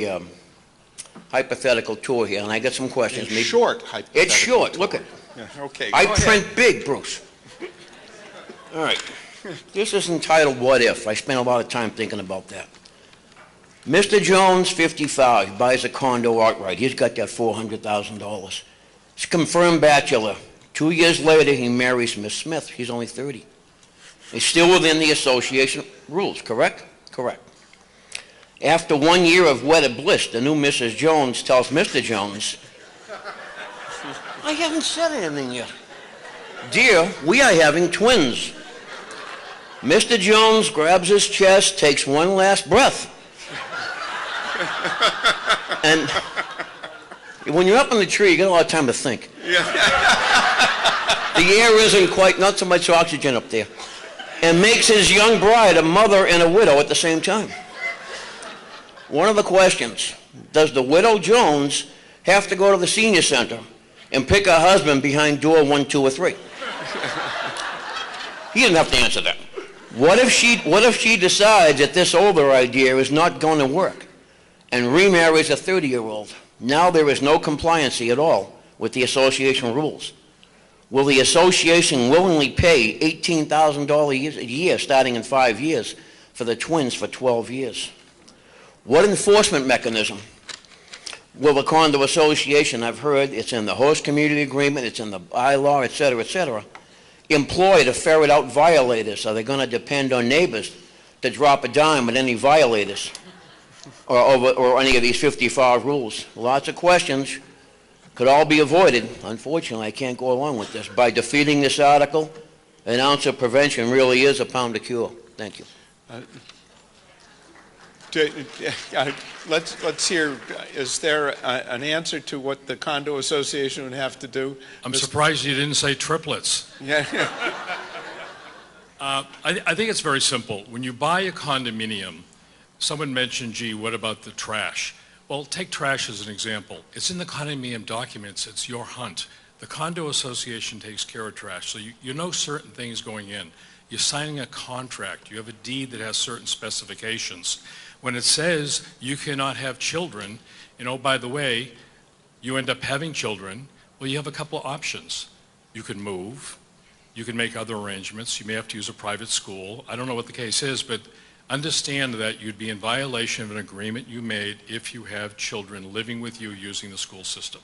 um, hypothetical tour here, and I got some questions. Maybe- Short hypothetical. It's short, look at it. Yeah, Okay, I ahead. print big, Bruce. All right. This is entitled What If. I spent a lot of time thinking about that. Mr. Jones, 55, buys a condo outright. He's got that $400,000. He's a confirmed bachelor. Two years later, he marries Miss Smith. He's only 30. He's still within the association rules, correct? Correct. After one year of wedded bliss, the new Mrs. Jones tells Mr. Jones, I haven't said anything yet. Dear, we are having twins. Mr. Jones grabs his chest, takes one last breath. and when you're up in the tree, you get a lot of time to think. the air isn't quite, not so much oxygen up there. And makes his young bride a mother and a widow at the same time. One of the questions, does the widow Jones have to go to the senior center and pick a husband behind door one, two, or three? He didn't have to answer that. What if she, what if she decides that this older idea is not going to work and remarries a 30-year-old? Now there is no compliancy at all with the association rules. Will the association willingly pay $18,000 a year, starting in five years, for the twins for 12 years? What enforcement mechanism will the condo association, I've heard, it's in the host community agreement, it's in the bylaw, et cetera, et cetera, employ to ferret out violators? Are they going to depend on neighbors to drop a dime at any violators or, over, or any of these 55 rules? Lots of questions could all be avoided. Unfortunately, I can't go along with this. By defeating this article, an ounce of prevention really is a pound of cure. Thank you. Uh, Do- uh, Let's, let's hear, is there a- an answer to what the condo association would have to do? I'm Mr. surprised you didn't say triplets. Yeah, Uh, I, I think it's very simple. When you buy a condominium, someone mentioned, gee, what about the trash? Well, take trash as an example. It's in the condominium documents. It's your hunt. The condo association takes care of trash, so you, you know certain things going in. You're signing a contract. You have a deed that has certain specifications. When it says you cannot have children, and oh, by the way, you end up having children, well, you have a couple of options. You can move, you can make other arrangements. You may have to use a private school. I don't know what the case is, but understand that you'd be in violation of an agreement you made if you have children living with you using the school system.